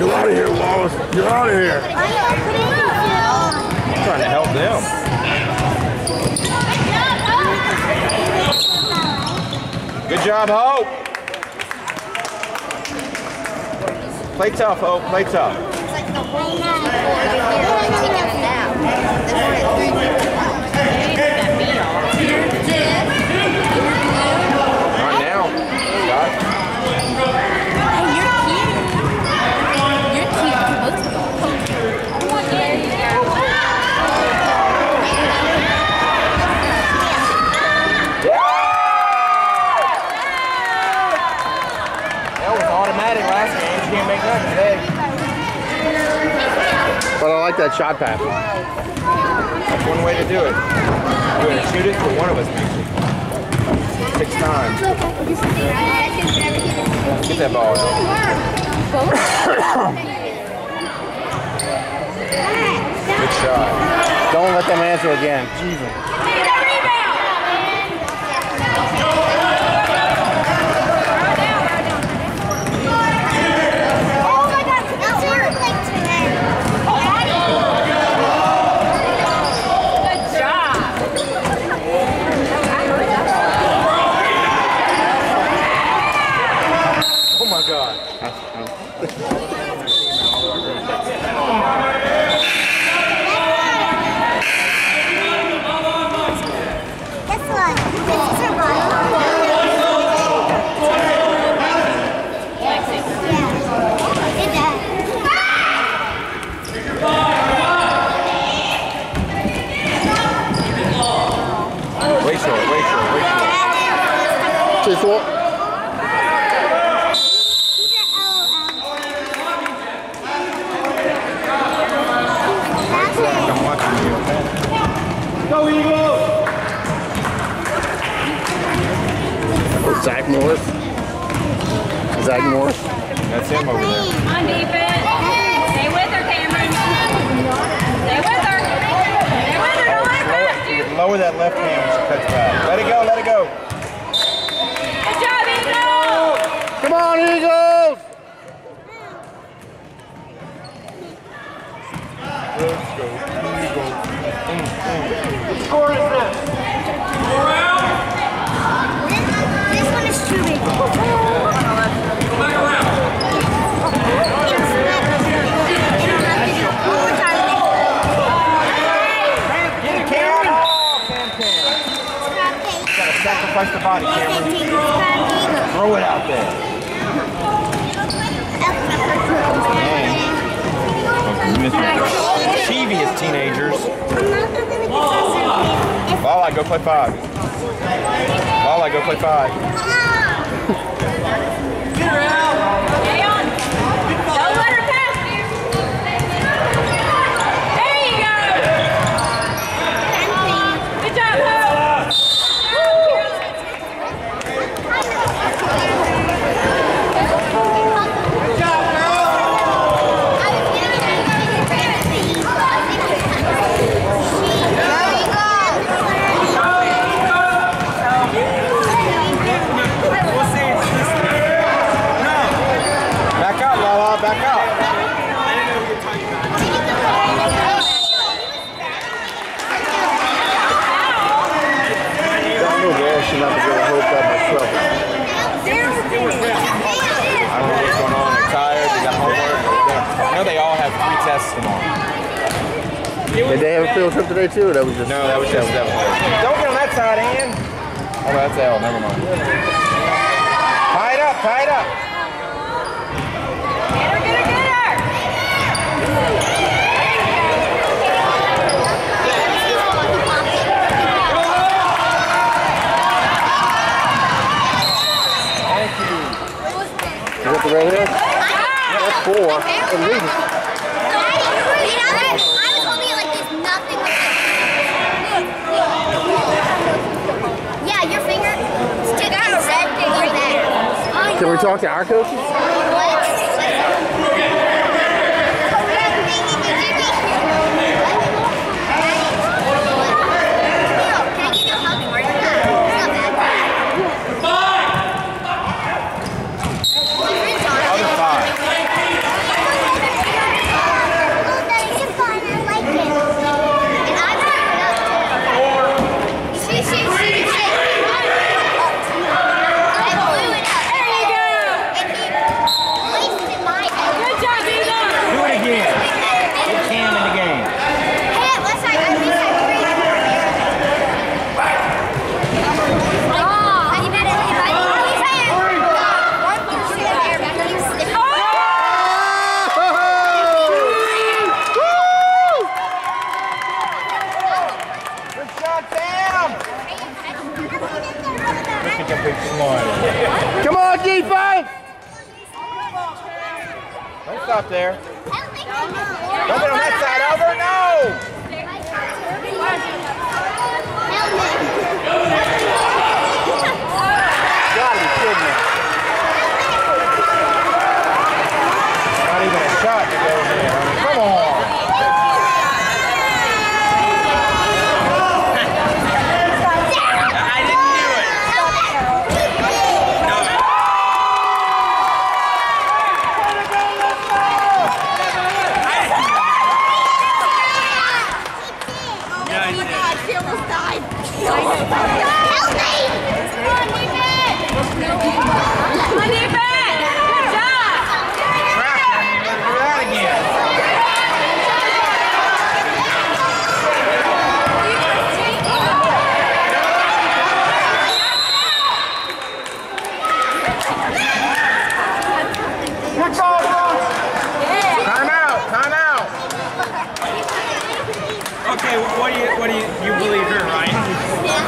You're out of here, Wallace. You're out of here. I'm trying to help them. Good job, Hope. Play tough, Hope. Play tough. I like that shot pass. That's one way to do it. You want to shoot it, for one of us. Six times. Get that ball. Good shot. Don't let them answer again. Jesus. Oh my God. Guess what? This is her bottle. Yeah. Did that. Way short, way short, way short. Too short. These are LOL. I'm watching you, okay? Zach Morris. Zach Morris. That's him over there. On defense. Stay with her, Cameron. Stay with her. Stay with her. Don't let her pass you. Lower that left hand when she cuts back. Let it go, let it go. Good job, Eagle. Come on, Eagles! Let's go. Eagles. This one is too big. Get it, Cam. Oh, Cam, Cam. Gotta sacrifice the body. Throw it out there. Mischievous teenagers. Ball, go play five. Ball, go play five. Stay on. Don't let her pass you. There you go. Good job, Hope. Back out, Lala, back out. I know Wall should not be able to hold that myself. I don't know what's going on. They're tired. They got homework. I know they all have three tests tomorrow. Did they have a field trip today too? Or that was just No, that was just that Don't get on that side, Ian. Oh, that's L. Never mind. Tie it up. Tie it up. Get her, get her, get her. Thank you. You the red hair? That's four. At least. Can we talk to our coaches? There. Help me. Don't get on that side, Albert. No! God, she almost died. Help me! Come on, leave it! Leave it! Good job! Try it. Try it again.